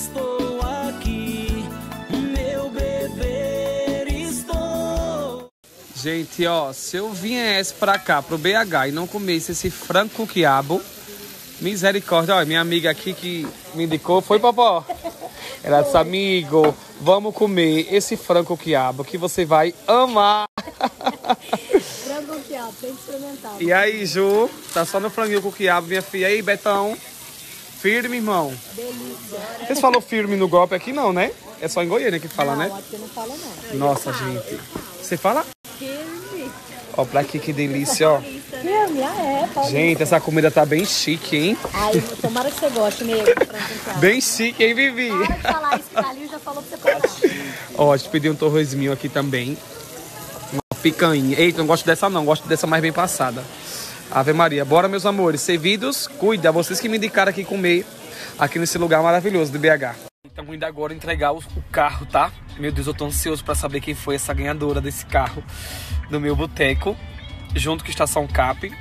estou aqui, meu beber estou. Gente, ó, se eu viesse pra cá, pro BH, e não comesse esse frango quiabo, misericórdia. Ó, minha amiga aqui que me indicou, foi, Popó? Ela disse, amigo, vamos comer esse frango quiabo que você vai amar. Frango quiabo, tem que experimentar. E aí, Ju, tá só no franguinho com quiabo, minha filha. E aí, Betão? Firme, irmão? Delícia. Vocês falam firme no golpe aqui, não, né? É só em Goiânia que fala, não, né? aqui não fala não. Nossa, gente. Você fala? Firme. Ó, pra aqui, que delícia, ó. Firme, ah é, pode. Gente, essa comida tá bem chique, hein? Ai, tomara que você goste mesmo. Bem chique, hein, Vivi? Para de falar isso, já falou pra você. Ó, a gente pediu um torresminho aqui também. Uma picanha. Eita, não gosto dessa não, gosto dessa mais bem passada. Ave Maria. Bora, meus amores. Servidos, cuida. Vocês que me indicaram aqui comer aqui nesse lugar maravilhoso do BH. Estamos indo agora entregar o, carro, tá? Meu Deus, eu tô ansioso pra saber quem foi essa ganhadora desse carro do meu boteco, junto com a Estação Cap.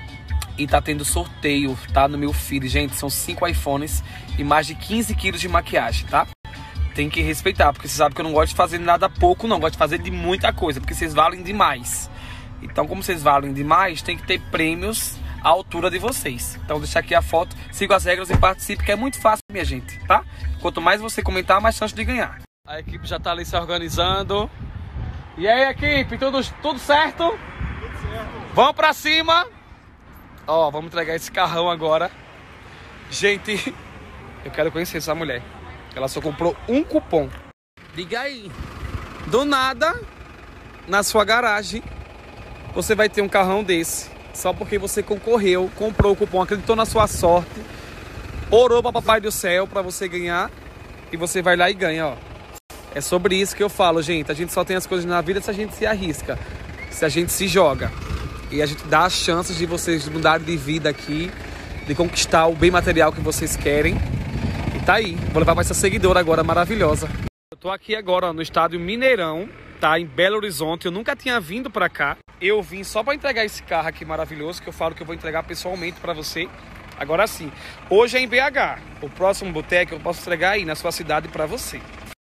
E tá tendo sorteio, tá? No meu feed, gente. São cinco iPhones e mais de 15 quilos de maquiagem, tá? tem que respeitar, porque você sabe que eu não gosto de fazer nada pouco, não. Gosto de fazer de muita coisa, porque vocês valem demais. Então, como vocês valem demais, tem que ter prêmios à altura de vocês. Então, deixa aqui a foto, siga as regras e participe, que é muito fácil, minha gente, tá? Quanto mais você comentar, mais chance de ganhar. A equipe já tá ali se organizando. E aí, equipe, tudo, tudo certo? Tudo certo. Vamos pra cima. Ó, vamos entregar esse carrão agora. Gente, eu quero conhecer essa mulher. Ela só comprou um cupom. Diga aí. Do nada, na sua garagem, você vai ter um carrão desse. Só porque você concorreu, comprou o cupom, acreditou na sua sorte, orou para Papai do Céu para você ganhar e você vai lá e ganha, ó. É sobre isso que eu falo, gente. A gente só tem as coisas na vida se a gente se arrisca, se a gente se joga. E a gente dá as chances de vocês mudarem de vida aqui, de conquistar o bem material que vocês querem. E tá aí. Vou levar mais essa seguidora agora maravilhosa. Eu tô aqui agora ó, no estádio Mineirão, tá? Em Belo Horizonte. Eu nunca tinha vindo pra cá. Eu vim só pra entregar esse carro aqui maravilhoso, que eu falo que eu vou entregar pessoalmente pra você. Agora sim, hoje é em BH. O próximo boteco eu posso entregar aí na sua cidade pra você.